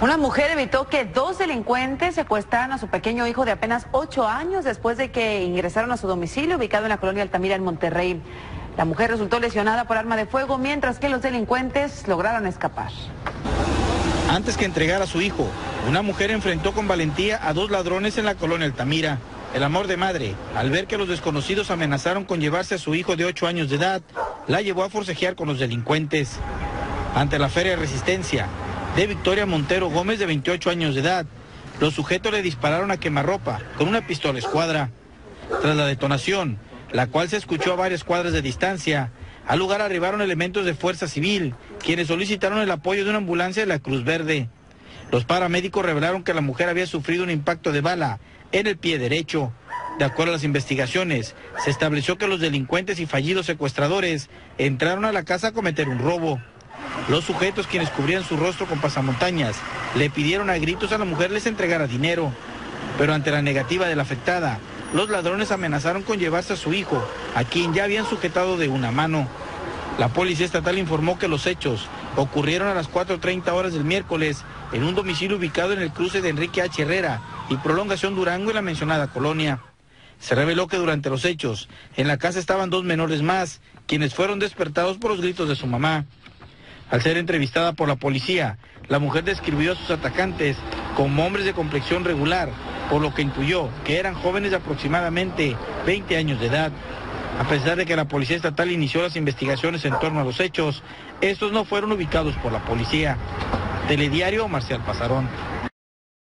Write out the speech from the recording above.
Una mujer evitó que dos delincuentes secuestraran a su pequeño hijo de apenas ocho años después de que ingresaron a su domicilio ubicado en la colonia Altamira en Monterrey. La mujer resultó lesionada por arma de fuego mientras que los delincuentes lograron escapar. Antes que entregar a su hijo, una mujer enfrentó con valentía a dos ladrones en la colonia Altamira. El amor de madre, al ver que los desconocidos amenazaron con llevarse a su hijo de ocho años de edad, la llevó a forcejear con los delincuentes. Ante la feria de resistencia, de Victoria Montero Gómez, de 28 años de edad. Los sujetos le dispararon a quemarropa con una pistola escuadra. Tras la detonación, la cual se escuchó a varias cuadras de distancia, al lugar arribaron elementos de fuerza civil, quienes solicitaron el apoyo de una ambulancia de la Cruz Verde. Los paramédicos revelaron que la mujer había sufrido un impacto de bala en el pie derecho. De acuerdo a las investigaciones, se estableció que los delincuentes y fallidos secuestradores entraron a la casa a cometer un robo. Los sujetos quienes cubrían su rostro con pasamontañas le pidieron a gritos a la mujer les entregara dinero. Pero ante la negativa de la afectada, los ladrones amenazaron con llevarse a su hijo, a quien ya habían sujetado de una mano. La policía estatal informó que los hechos ocurrieron a las 4.30 horas del miércoles en un domicilio ubicado en el cruce de Enrique H. Herrera y Prolongación Durango en la mencionada colonia. Se reveló que durante los hechos en la casa estaban dos menores más, quienes fueron despertados por los gritos de su mamá. Al ser entrevistada por la policía, la mujer describió a sus atacantes como hombres de complexión regular, por lo que intuyó que eran jóvenes de aproximadamente 20 años de edad. A pesar de que la Policía Estatal inició las investigaciones en torno a los hechos, estos no fueron ubicados por la policía. Telediario Marcial Pasarón.